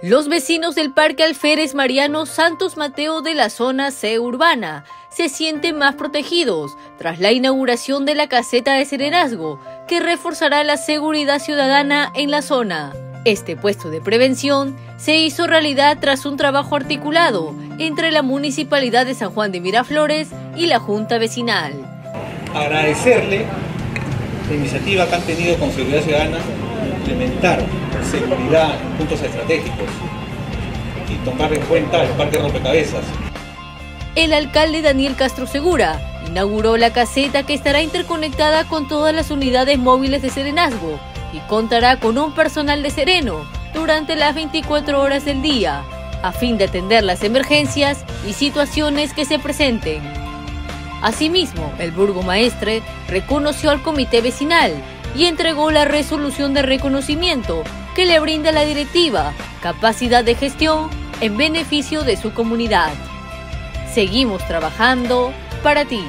Los vecinos del Parque Alférez Mariano Santos Mateo de la zona C urbana se sienten más protegidos tras la inauguración de la caseta de serenazgo que reforzará la seguridad ciudadana en la zona. Este puesto de prevención se hizo realidad tras un trabajo articulado entre la Municipalidad de San Juan de Miraflores y la Junta Vecinal. Agradecerle la iniciativa que han tenido con Seguridad Ciudadana implementar seguridad en puntos estratégicos y tomar en cuenta el parque rompecabezas. El alcalde Daniel Castro Segura inauguró la caseta que estará interconectada con todas las unidades móviles de Serenazgo y contará con un personal de sereno durante las 24 horas del día, a fin de atender las emergencias y situaciones que se presenten. Asimismo, el burgomaestre reconoció al comité vecinal y entregó la resolución de reconocimiento que le brinda la directiva capacidad de gestión en beneficio de su comunidad. Seguimos trabajando para ti.